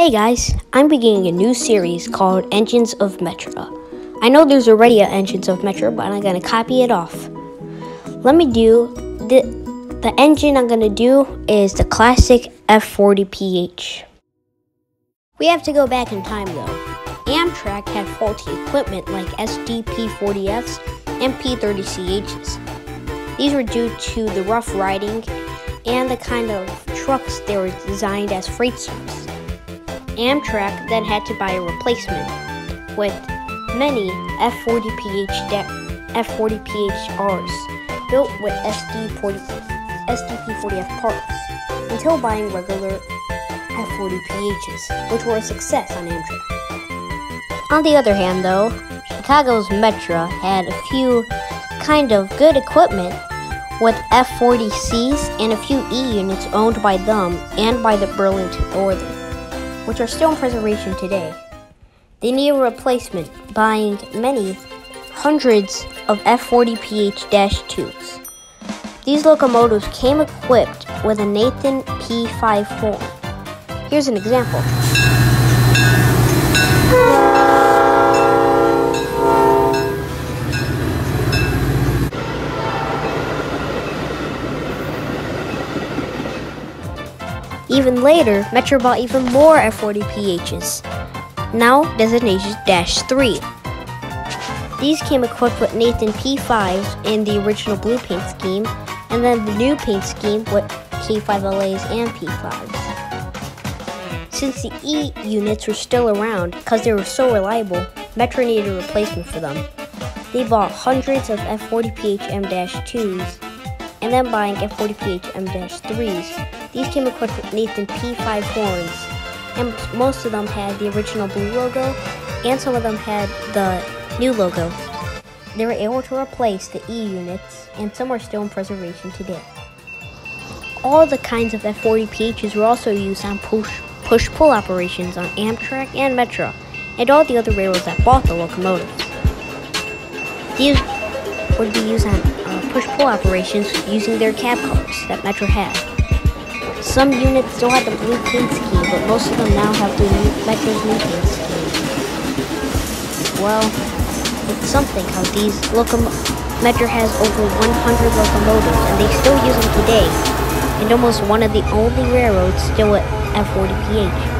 Hey guys, I'm beginning a new series called Engines of Metra. I know there's already an Engines of Metra, but I'm gonna copy it off. Let me do the the engine I'm gonna do is the classic F40PH. We have to go back in time though. Amtrak had faulty equipment like SDP40Fs and P30CHs. These were due to the rough riding and the kind of trucks they were designed as freight service. Amtrak then had to buy a replacement with many F40PH F40PHRs built with SD40, SDP40F parts until buying regular F40PHs, which were a success on Amtrak. On the other hand, though, Chicago's Metra had a few kind of good equipment with F40Cs and a few E units owned by them and by the Burlington Northern which are still in preservation today. They need a replacement, buying many hundreds of F40PH 2s. These locomotives came equipped with a Nathan P5 horn. Here's an example. Even later, Metra bought even more F40PHs, now designated Dash 3. These came equipped with Nathan P5s in the original blue paint scheme, and then the new paint scheme with K5LAs and P5s. Since the E units were still around because they were so reliable, Metra needed a replacement for them. They bought hundreds of F40PH M-2s and then buying F40PH M-3s these came equipped with Nathan P5 horns, and most of them had the original blue logo, and some of them had the new logo. They were able to replace the E units, and some are still in preservation today. All the kinds of F40PHs were also used on push pull operations on Amtrak and Metra, and all the other railroads that bought the locomotives. These would be used on uh, push pull operations using their cab cars that Metra had. Some units still have the blue paint scheme, but most of them now have the new Metra's new paint scheme. Well, it's something how these locom Metra has over 100 locomotives, and they still use them today, and almost one of the only railroads still at F40PH.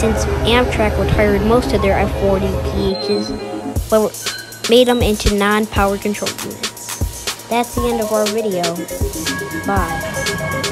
Since Amtrak retired most of their F40PHs, but made them into non-power control units. That's the end of our video. Bye.